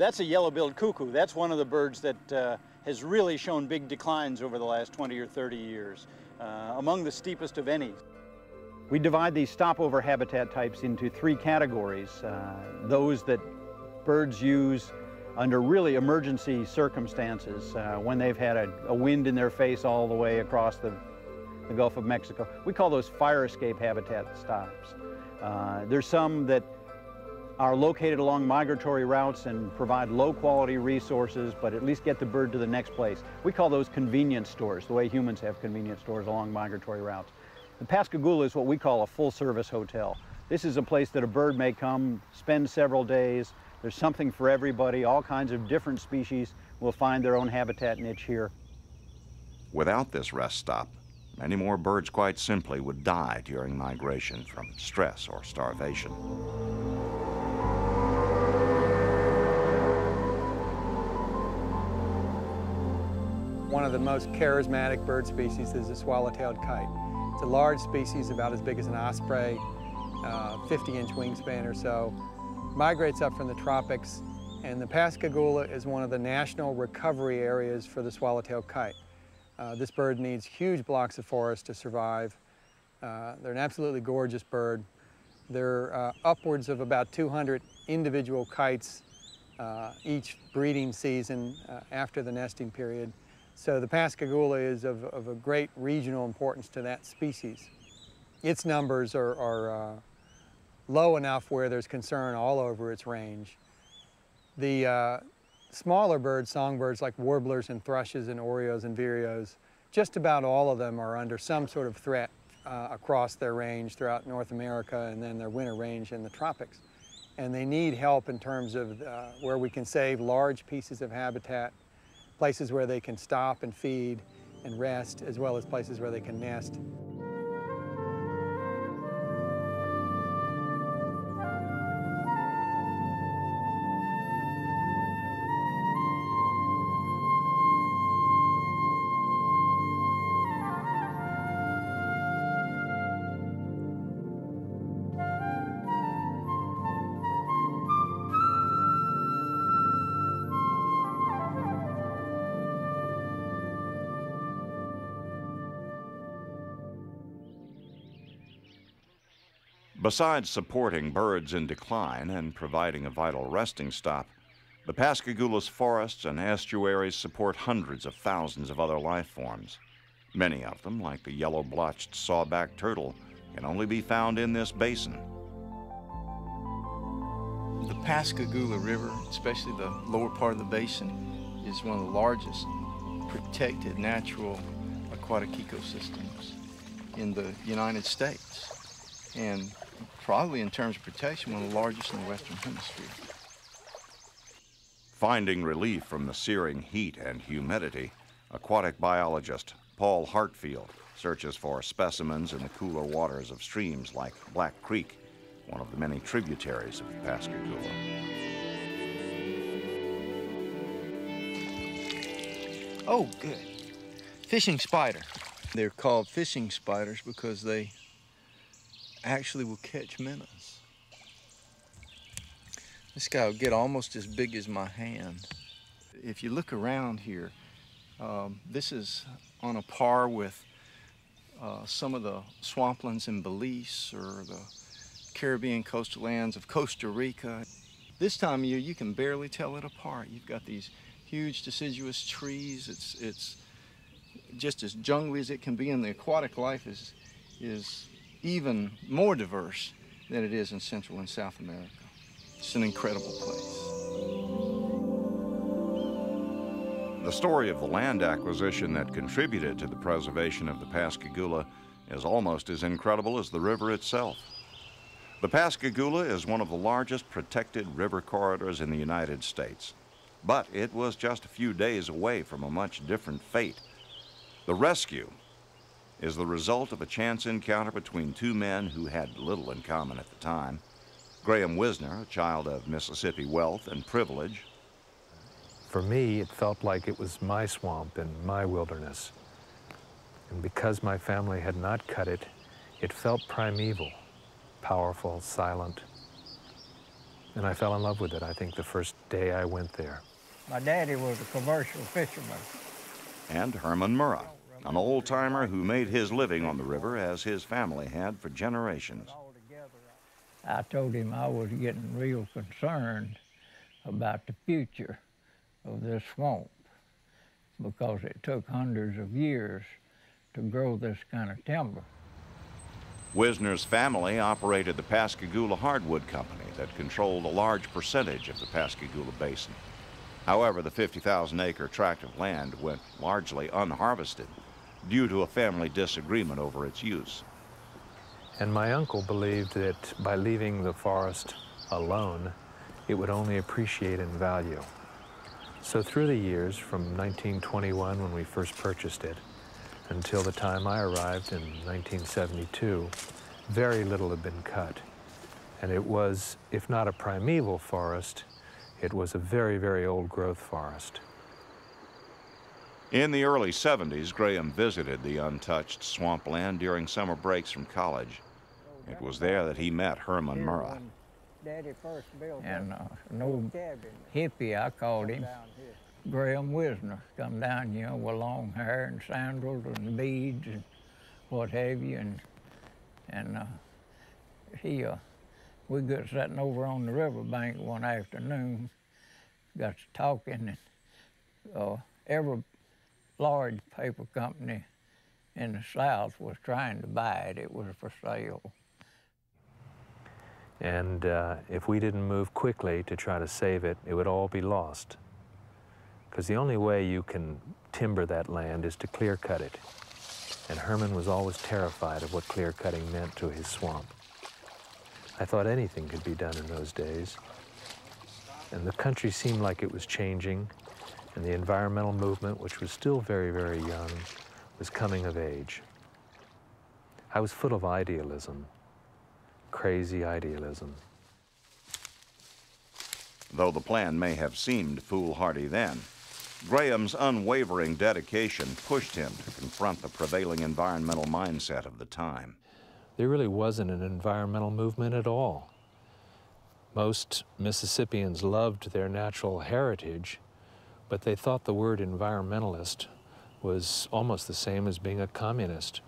That's a yellow-billed cuckoo. That's one of the birds that uh, has really shown big declines over the last 20 or 30 years, uh, among the steepest of any. We divide these stopover habitat types into three categories. Uh, those that birds use under really emergency circumstances, uh, when they've had a, a, wind in their face all the way across the, the Gulf of Mexico. We call those fire escape habitat stops. Uh, there's some that are located along migratory routes and provide low quality resources, but at least get the bird to the next place. We call those convenience stores, the way humans have convenience stores along migratory routes. The Pascagoula is what we call a full service hotel. This is a place that a bird may come, spend several days. There's something for everybody. All kinds of different species will find their own habitat niche here. Without this rest stop, many more birds quite simply would die during migration from stress or starvation. Of the most charismatic bird species is the swallow-tailed kite. It's a large species, about as big as an osprey, 50-inch uh, wingspan or so. Migrates up from the tropics, and the Pascagoula is one of the national recovery areas for the swallow-tailed kite. Uh, this bird needs huge blocks of forest to survive. Uh, they're an absolutely gorgeous bird. There are uh, upwards of about 200 individual kites uh, each breeding season uh, after the nesting period. So the Pascagoula is of, of a great regional importance to that species. Its numbers are, are uh, low enough where there's concern all over its range. The uh, smaller birds, songbirds like warblers and thrushes and orioles and vireos, just about all of them are under some sort of threat uh, across their range throughout North America and then their winter range in the tropics. And they need help in terms of uh, where we can save large pieces of habitat places where they can stop and feed and rest, as well as places where they can nest. Besides supporting birds in decline and providing a vital resting stop, the Pascagoula's forests and estuaries support hundreds of thousands of other life forms. Many of them, like the yellow-blotched sawback turtle, can only be found in this basin. The Pascagoula River, especially the lower part of the basin, is one of the largest protected natural aquatic ecosystems in the United States. And probably in terms of protection, one of the largest in the Western Hemisphere. Finding relief from the searing heat and humidity, aquatic biologist Paul Hartfield searches for specimens in the cooler waters of streams like Black Creek, one of the many tributaries of the Pascagoula. Oh, good. Fishing spider. They're called fishing spiders because they actually will catch minnows. This guy will get almost as big as my hand. If you look around here, um, this is on a par with uh, some of the swamplands in Belize or the Caribbean coastal lands of Costa Rica. This time of year, you can barely tell it apart. You've got these huge deciduous trees. It's, it's just as jungly as it can be, and the aquatic life is, is even more diverse than it is in Central and South America. It's an incredible place. The story of the land acquisition that contributed to the preservation of the Pascagoula is almost as incredible as the river itself. The Pascagoula is one of the largest protected river corridors in the United States, but it was just a few days away from a much different fate. The rescue is the result of a chance encounter between two men who had little in common at the time. Graham Wisner, a child of Mississippi wealth and privilege. For me, it felt like it was my swamp and my wilderness. And because my family had not cut it, it felt primeval, powerful, silent. And I fell in love with it, I think, the first day I went there. My daddy was a commercial fisherman. And Herman Murrah, an old timer who made his living on the river as his family had for generations. I told him I was getting real concerned about the future of this swamp because it took hundreds of years to grow this kind of timber. Wisner's family operated the Pascagoula Hardwood Company that controlled a large percentage of the Pascagoula Basin. However, the 50,000 acre tract of land went largely unharvested due to a family disagreement over its use. And my uncle believed that by leaving the forest alone, it would only appreciate in value. So through the years, from 1921 when we first purchased it, until the time I arrived in 1972, very little had been cut. And it was, if not a primeval forest, it was a very, very old growth forest. In the early 70s, Graham visited the untouched swampland during summer breaks from college. It was there that he met Herman Murrah. And uh, old hippie, I called him, Graham Wisner, come down, you know, with long hair and sandals and beads and what have you. And, and uh, he, uh, we got sitting over on the riverbank one afternoon, got to talking, and uh, every large paper company in the South was trying to buy it. It was for sale. And uh, if we didn't move quickly to try to save it, it would all be lost. Because the only way you can timber that land is to clear cut it. And Herman was always terrified of what clear cutting meant to his swamp. I thought anything could be done in those days. And the country seemed like it was changing, and the environmental movement, which was still very, very young, was coming of age. I was full of idealism, crazy idealism. Though the plan may have seemed foolhardy then, Graham's unwavering dedication pushed him to confront the prevailing environmental mindset of the time. There really wasn't an environmental movement at all. Most Mississippians loved their natural heritage, but they thought the word environmentalist was almost the same as being a communist.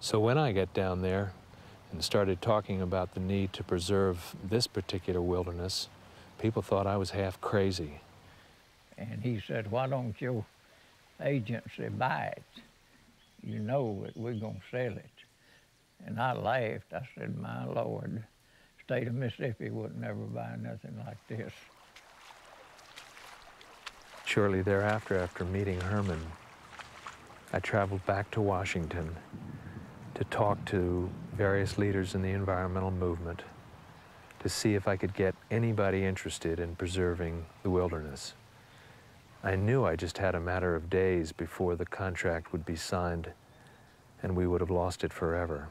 So when I got down there and started talking about the need to preserve this particular wilderness, people thought I was half crazy. And he said, why don't your agency buy it? You know that we're going to sell it. And I laughed. I said, my Lord, state of Mississippi would never buy nothing like this. Shortly thereafter, after meeting Herman, I traveled back to Washington to talk to various leaders in the environmental movement to see if I could get anybody interested in preserving the wilderness. I knew I just had a matter of days before the contract would be signed and we would have lost it forever.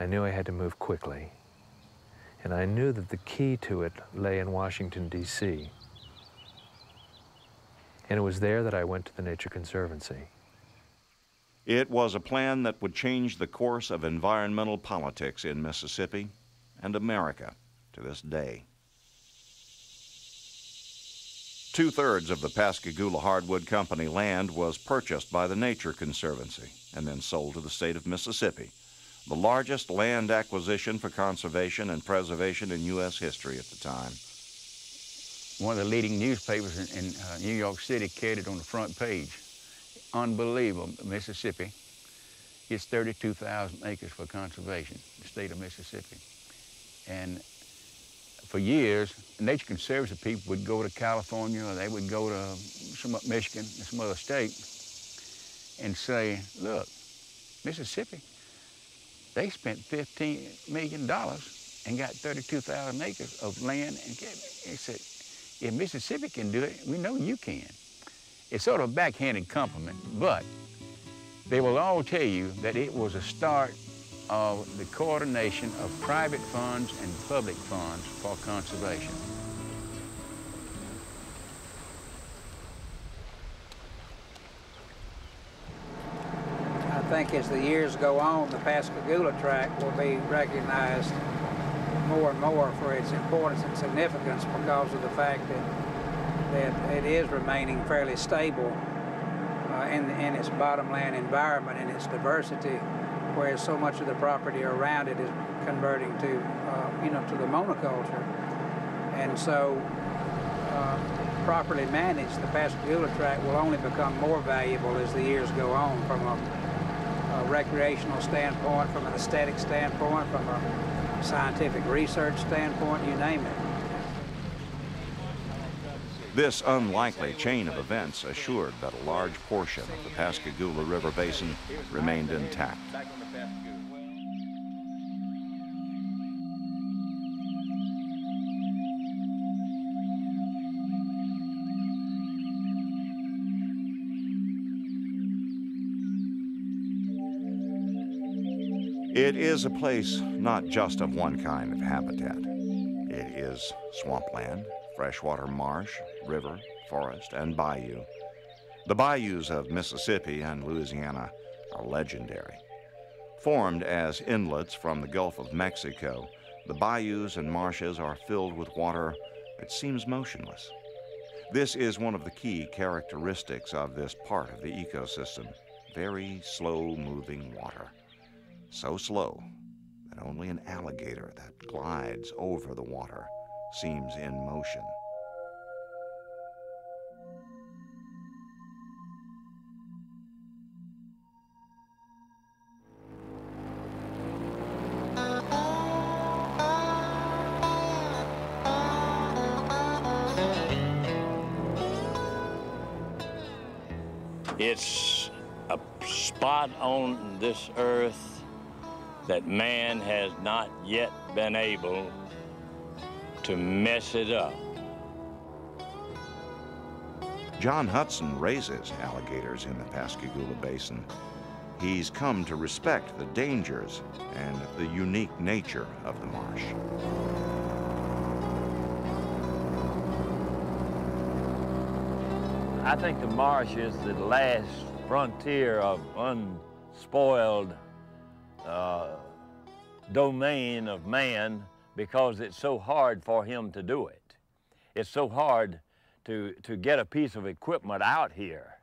I knew I had to move quickly. And I knew that the key to it lay in Washington, D.C. And it was there that I went to the Nature Conservancy. It was a plan that would change the course of environmental politics in Mississippi and America to this day. Two thirds of the Pascagoula Hardwood Company land was purchased by the Nature Conservancy and then sold to the state of Mississippi, the largest land acquisition for conservation and preservation in U.S. history at the time. One of the leading newspapers in, in uh, New York City carried it on the front page. Unbelievable, Mississippi gets 32,000 acres for conservation, the state of Mississippi. And for years, Nature Conservancy people would go to California or they would go to some Michigan and some other state and say, look, Mississippi, they spent $15 million and got 32,000 acres of land. And they said, if Mississippi can do it, we know you can. It's sort of a backhanded compliment, but they will all tell you that it was a start of the coordination of private funds and public funds for conservation. I think as the years go on, the Pascagoula track will be recognized more and more for its importance and significance because of the fact that, that it is remaining fairly stable uh, in, in its bottomland environment and its diversity, whereas so much of the property around it is converting to, uh, you know, to the monoculture. And so uh, properly managed, the Pascagoula tract will only become more valuable as the years go on from a, a recreational standpoint, from an aesthetic standpoint, from a scientific research standpoint, you name it. This unlikely chain of events assured that a large portion of the Pascagoula River Basin remained intact. Is a place not just of one kind of habitat. It is swampland, freshwater marsh, river, forest, and bayou. The bayous of Mississippi and Louisiana are legendary. Formed as inlets from the Gulf of Mexico, the bayous and marshes are filled with water that seems motionless. This is one of the key characteristics of this part of the ecosystem, very slow-moving water so slow that only an alligator that glides over the water seems in motion. It's a spot on this earth that man has not yet been able to mess it up. John Hudson raises alligators in the Pascagoula Basin. He's come to respect the dangers and the unique nature of the marsh. I think the marsh is the last frontier of unspoiled uh, domain of man because it's so hard for him to do it. It's so hard to, to get a piece of equipment out here.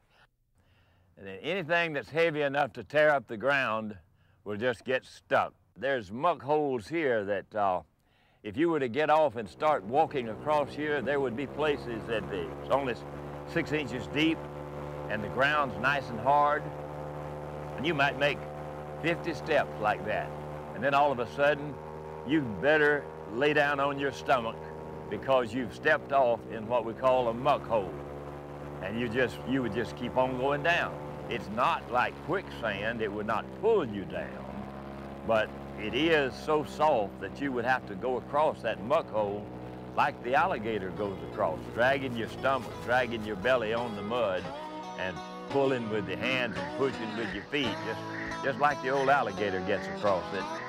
And anything that's heavy enough to tear up the ground will just get stuck. There's muck holes here that uh, if you were to get off and start walking across here, there would be places that it's only six inches deep and the ground's nice and hard. And you might make 50 steps like that. And then all of a sudden, you better lay down on your stomach because you've stepped off in what we call a muck hole. And you just, you would just keep on going down. It's not like quicksand, it would not pull you down, but it is so soft that you would have to go across that muck hole like the alligator goes across, dragging your stomach, dragging your belly on the mud, and pulling with your hands and pushing with your feet, just just like the old alligator gets across it.